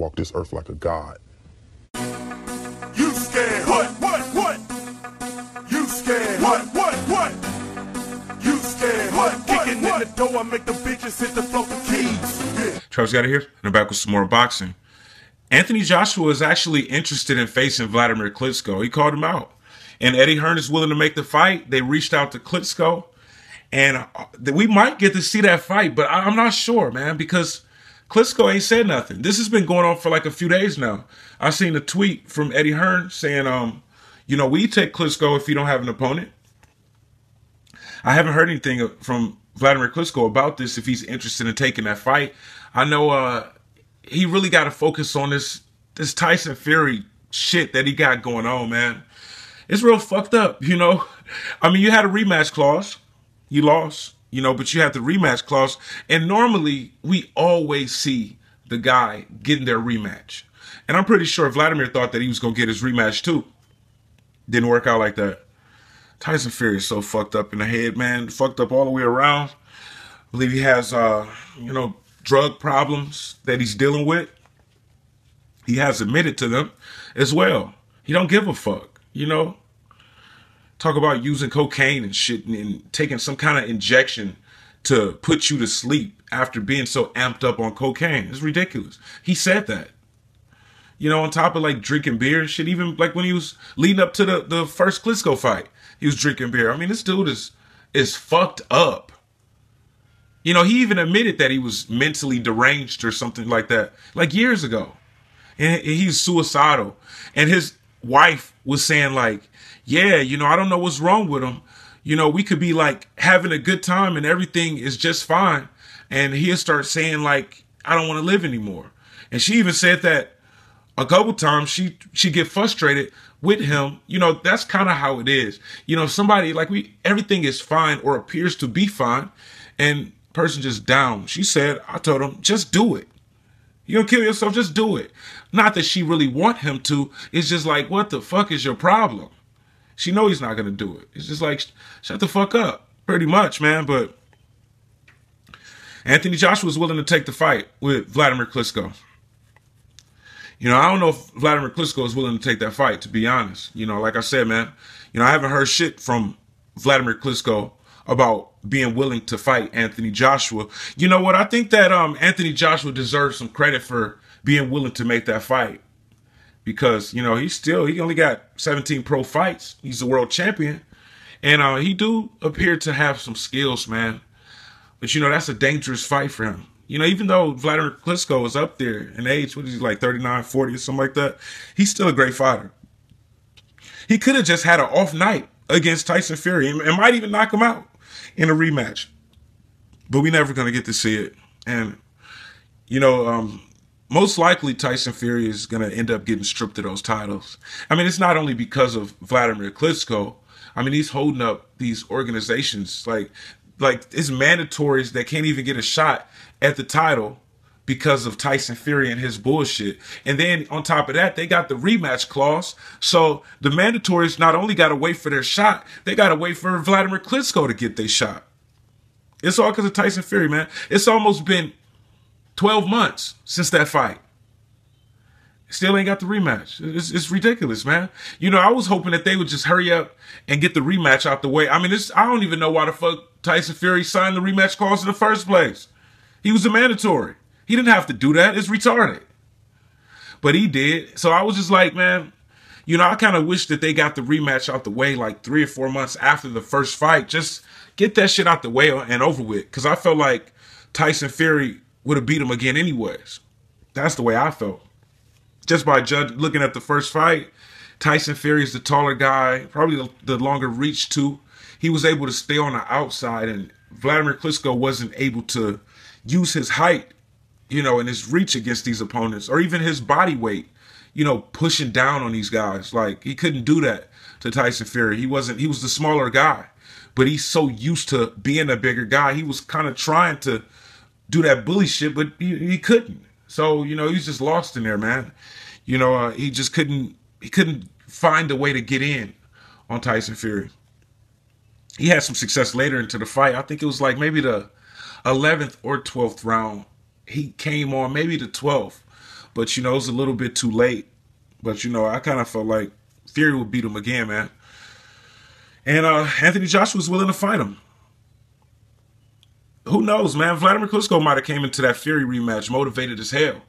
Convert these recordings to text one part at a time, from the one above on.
walk this earth like a god. You scared? What? What? What? You scared? What? What? What? You scared? What? Kicking in the door, I make the bitches hit the floor for keys. Yeah. Travis Gotti here, and I'm back with some more boxing. Anthony Joshua is actually interested in facing Vladimir Klitschko. He called him out. And Eddie Hearn is willing to make the fight. They reached out to Klitschko. And uh, we might get to see that fight, but I'm not sure, man, because Klitschko ain't said nothing. This has been going on for like a few days now. I seen a tweet from Eddie Hearn saying, um, you know, we take Klitschko if you don't have an opponent. I haven't heard anything from Vladimir Klitschko about this if he's interested in taking that fight. I know uh, he really got to focus on this this Tyson Fury shit that he got going on, man. It's real fucked up, you know. I mean, you had a rematch clause, you lost, you know, but you have the rematch clause, and normally we always see the guy getting their rematch. And I'm pretty sure Vladimir thought that he was gonna get his rematch too. Didn't work out like that. Tyson Fury is so fucked up in the head, man. Fucked up all the way around. I believe he has, uh, you know, drug problems that he's dealing with. He has admitted to them as well. He don't give a fuck, you know. Talk about using cocaine and shit and, and taking some kind of injection to put you to sleep after being so amped up on cocaine. It's ridiculous. He said that. You know, on top of like drinking beer and shit, even like when he was leading up to the, the first Klitschko fight, he was drinking beer. I mean, this dude is is fucked up. You know, he even admitted that he was mentally deranged or something like that, like years ago. And he's suicidal. And his wife was saying, like, yeah, you know, I don't know what's wrong with him. You know, we could be like having a good time and everything is just fine. And he'll start saying, like, I don't want to live anymore. And she even said that a couple times she she get frustrated with him. You know, that's kind of how it is. You know, somebody like we everything is fine or appears to be fine, and person just down. She said, I told him, just do it. You gonna kill yourself, just do it. Not that she really want him to. It's just like, what the fuck is your problem? She know he's not gonna do it. It's just like, shut the fuck up. Pretty much, man. But Anthony Joshua was willing to take the fight with Vladimir Klitschko. You know, I don't know if Vladimir Klitschko is willing to take that fight, to be honest. You know, like I said, man, you know, I haven't heard shit from Vladimir Klitschko about being willing to fight Anthony Joshua. You know what? I think that um, Anthony Joshua deserves some credit for being willing to make that fight because you know he's still he only got 17 pro fights. He's the world champion, and uh, he do appear to have some skills, man. But you know that's a dangerous fight for him. You know, even though Vladimir Klitschko is up there in age, what is he like 39, 40 or something like that, he's still a great fighter. He could have just had an off night against Tyson Fury and, might even knock him out in a rematch. But we never gonna get to see it. And you know, um, most likely Tyson Fury is gonna end up getting stripped of those titles. I mean, it's not only because of Vladimir Klitschko. I mean, he's holding up these organizations like like it's mandatories that can't even get a shot at the title because of Tyson Fury and his bullshit. And then on top of that, they got the rematch clause. So the mandatories not only got to wait for their shot, they got to wait for Vladimir Klitschko to get their shot. It's all because of Tyson Fury, man. It's almost been 12 months since that fight. Still ain't got the rematch. It's, it's ridiculous, man. You know, I was hoping that they would just hurry up and get the rematch out the way. I mean, I don't even know why the fuck Tyson Fury signed the rematch clause in the first place. He was a mandatory. He didn't have to do that. It's retarded. But he did. So I was just like, man, you know, I kind of wish that they got the rematch out the way like three or four months after the first fight. Just get that shit out the way and over with. Because I felt like Tyson Fury would have beat him again anyways. That's the way I felt. Just by judge looking at the first fight, Tyson Fury is the taller guy, probably the, the longer reach too. He was able to stay on the outside, and Vladimir Klitschko wasn't able to use his height you know, and his reach against these opponents, or even his body weight, you know, pushing down on these guys. Like he couldn't do that to Tyson Fury. He wasn't. He was the smaller guy, but he's so used to being a bigger guy. He was kind of trying to do that bully shit, but he, he couldn't. So you know, he's just lost in there, man. You know, uh, he just couldn't. He couldn't find a way to get in on Tyson Fury. He had some success later into the fight. I think it was like maybe the 11th or 12th round he came on maybe the 12th. but you know it was a little bit too late. But you know, I kind of felt like Fury would beat him again, man. And uh, Anthony Joshua was willing to fight him. Who knows, man? Vladimir Klitschko might have came into that Fury rematch motivated as hell,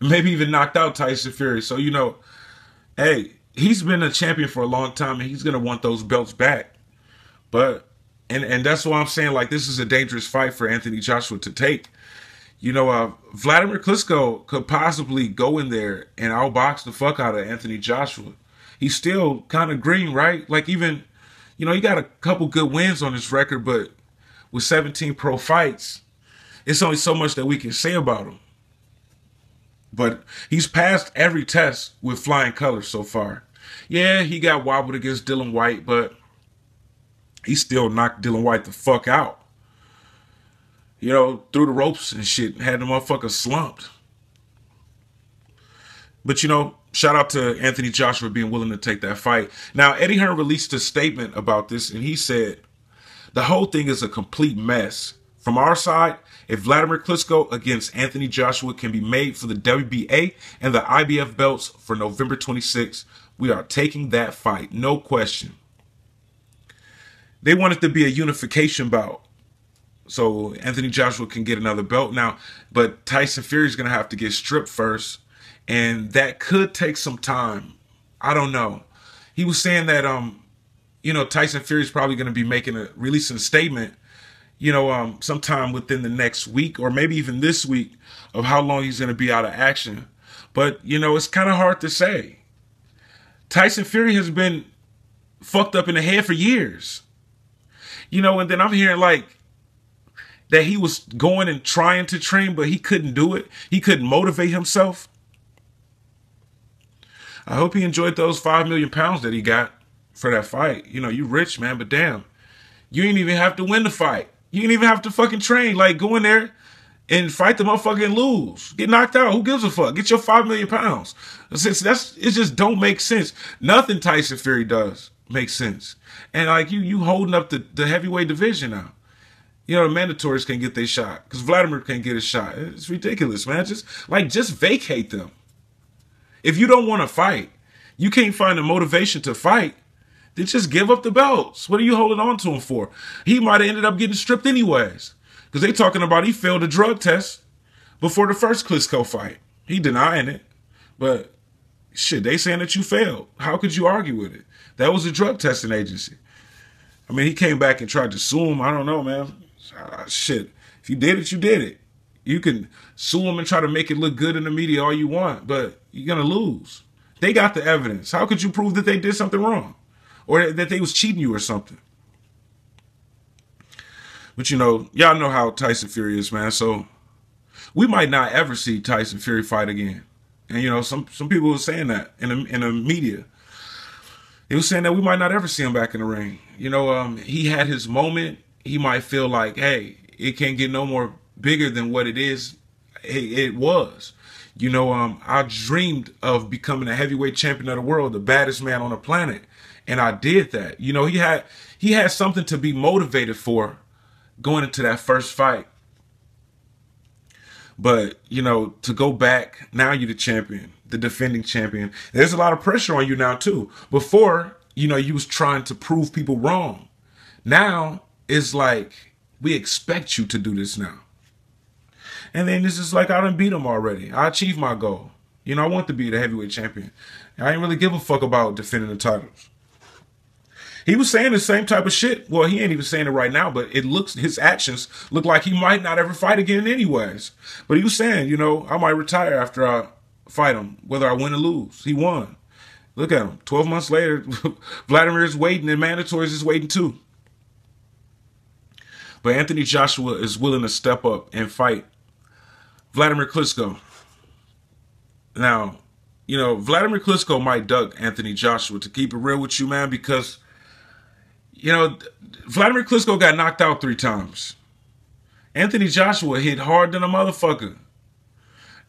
maybe even knocked out Tyson Fury. So you know, hey, he's been a champion for a long time, and he's gonna want those belts back. But and and that's why I'm saying like this is a dangerous fight for Anthony Joshua to take. You know, uh, Vladimir Klitschko could possibly go in there and outbox the fuck out of Anthony Joshua. He's still kind of green, right? Like even, you know, he got a couple good wins on his record, but with 17 pro fights, it's only so much that we can say about him. But he's passed every test with flying colors so far. Yeah, he got wobbled against Dillian Whyte, but he still knocked Dillian Whyte the fuck out. You know, through the ropes and shit, had the motherfucker slumped. But you know, shout out to Anthony Joshua being willing to take that fight. Now, Eddie Hearn released a statement about this, and he said, the whole thing is a complete mess. From our side, if Vladimir Klitschko against Anthony Joshua can be made for the WBA and the IBF belts for November 26th, we are taking that fight, no question. They want it to be a unification bout. So Anthony Joshua can get another belt now, but Tyson Fury is going to have to get stripped first, and that could take some time. I don't know. He was saying that um, you know, Tyson Fury is probably going to be making a releasing a statement, you know, um, sometime within the next week or maybe even this week of how long he's going to be out of action. But you know, it's kind of hard to say. Tyson Fury has been fucked up in the head for years. You know, and then I'm hearing like that he was going and trying to train, but he couldn't do it. He couldn't motivate himself. I hope he enjoyed those five million pounds that he got for that fight. You know, you rich, man, but damn, you ain't even have to win the fight. You ain't even have to fucking train. Like, go in there and fight the motherfucker and lose. Get knocked out. Who gives a fuck? Get your five million pounds. That's, that's it. Just don't make sense. Nothing Tyson Fury does makes sense. And like you, you holding up the, the heavyweight division now. You know, the mandatories can get their shot because Vladimir can't get a shot. It's ridiculous, man. Just like just vacate them. If you don't want to fight, you can't find the motivation to fight. Then just give up the belts. What are you holding on to him for? He might have ended up getting stripped anyways. Because they talking about he failed a drug test before the first Klitschko fight. He denying it. But shit, they saying that you failed. How could you argue with it? That was a drug testing agency. I mean, he came back and tried to sue him. I don't know, man. Uh, shit. If you did it, you did it. You can sue him and try to make it look good in the media all you want, but you're going to lose. They got the evidence. How could you prove that they did something wrong? Or that they was cheating you or something. But you know, y'all know how Tyson Fury is, man. So we might not ever see Tyson Fury fight again. And you know, some some people were saying that in the in the media. He was saying that we might not ever see him back in the ring. You know, um, he had his moment. He might feel like, hey, it can't get no more bigger than what it is. It, it was. You know, um, I dreamed of becoming a heavyweight champion of the world, the baddest man on the planet and I did that. You know, he had he had something to be motivated for going into that first fight. But, you know, to go back, now you're the champion, the defending champion. There's a lot of pressure on you now too. Before, you know, you was trying to prove people wrong. Now it's like we expect you to do this now. And then this is like I done beat him already. I achieved my goal. You know, I want to be the heavyweight champion. I ain't really give a fuck about defending the titles. He was saying the same type of shit. Well, he ain't even saying it right now, but it looks his actions look like he might not ever fight again, anyways. But he was saying, you know, I might retire after I fight him, whether I win or lose. He won. Look at him. Twelve months later, Vladimir is waiting, and Mandatories is waiting too. But Anthony Joshua is willing to step up and fight Vladimir Klitschko. Now, you know, Vladimir Klitschko might duck Anthony Joshua to keep it real with you, man, because you know, Vladimir Klitschko got knocked out three times. Anthony Joshua hit hard than a motherfucker.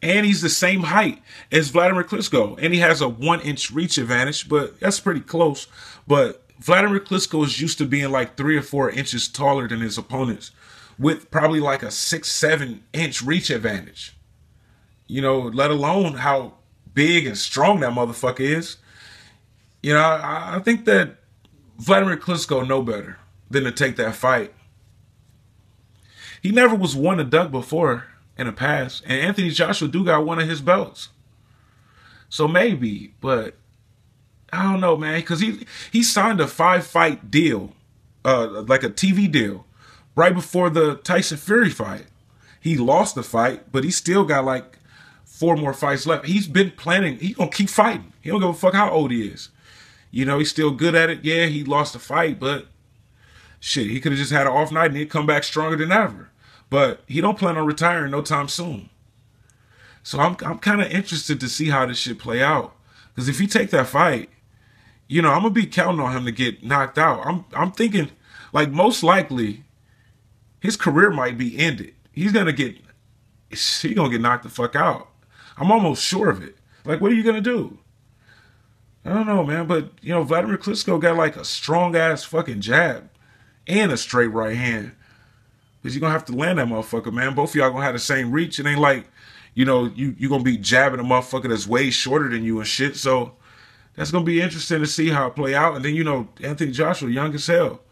And he's the same height as Vladimir Klitschko. And he has a one inch reach advantage, but that's pretty close. But Vladimir Klitschko is used to being like three or four inches taller than his opponents with probably like a six, seven inch reach advantage. You know, let alone how big and strong that motherfucker is. You know, I, I think that Vladimir Klitschko know better than to take that fight. He never was one to duck before in the past, and Anthony Joshua do got one of his belts. So maybe, but I don't know, man, because he he signed a five fight deal, uh, like a TV deal, right before the Tyson Fury fight. He lost the fight, but he still got like four more fights left. He's been planning. He's gonna keep fighting. He don't give a fuck how old he is. You know, he's still good at it. Yeah, he lost the fight, but shit, he could have just had an off night and he'd come back stronger than ever. But he don't plan on retiring no time soon. So I'm I'm kind of interested to see how this shit play out. Because if he take that fight, you know, I'm gonna be counting on him to get knocked out. I'm I'm thinking like most likely his career might be ended. He's gonna get he's gonna get knocked the fuck out. I'm almost sure of it. Like, what are you gonna do? I don't know, man. But you know, Vladimir Klitschko got like a strong ass fucking jab and a straight right hand. Cause you're gonna have to land that motherfucker, man. Both of y'all gonna have the same reach. It ain't like, you know, you you gonna be jabbing a motherfucker that's way shorter than you and shit. So that's gonna be interesting to see how it play out. And then you know, Anthony Joshua, young as hell,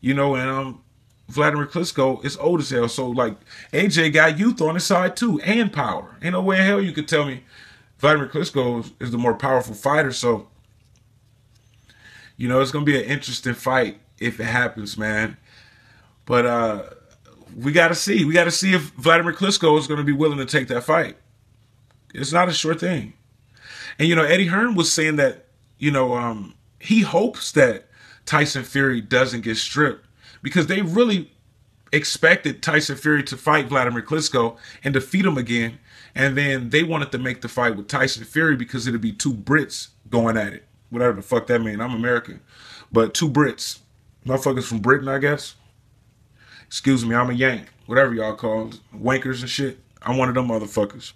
you know, and um, Vladimir Klitschko is old as hell. So like AJ got youth on his side too and power. Ain't no way in hell you could tell me Vladimir Klitschko is the more powerful fighter. So you know, it's gonna be an interesting fight if it happens, man. But uh we got to see. We got to see if Vladimir Klitschko is going to be willing to take that fight. It's not a sure thing. And you know, Eddie Hearn was saying that you know um, he hopes that Tyson Fury doesn't get stripped because they really expected Tyson Fury to fight Vladimir Klitschko and defeat him again, and then they wanted to make the fight with Tyson Fury because it'd be two Brits going at it. Whatever the fuck that mean. I'm American, but two Brits, motherfuckers from Britain, I guess. Excuse me, I'm a Yank. Whatever y'all call wankers and shit. I'm one of them motherfuckers.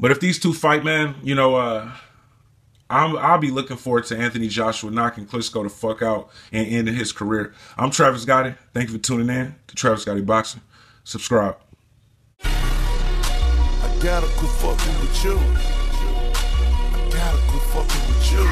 But if these two fight, man, you know, uh, I'm, I'll be looking forward to Anthony Joshua knocking Klitschko the fuck out and ending his career. I'm Travis Gotti. Thank you for tuning in to Travis Gotti Boxing. Subscribe. I gotta quit fucking with you. Gotta fucking with you.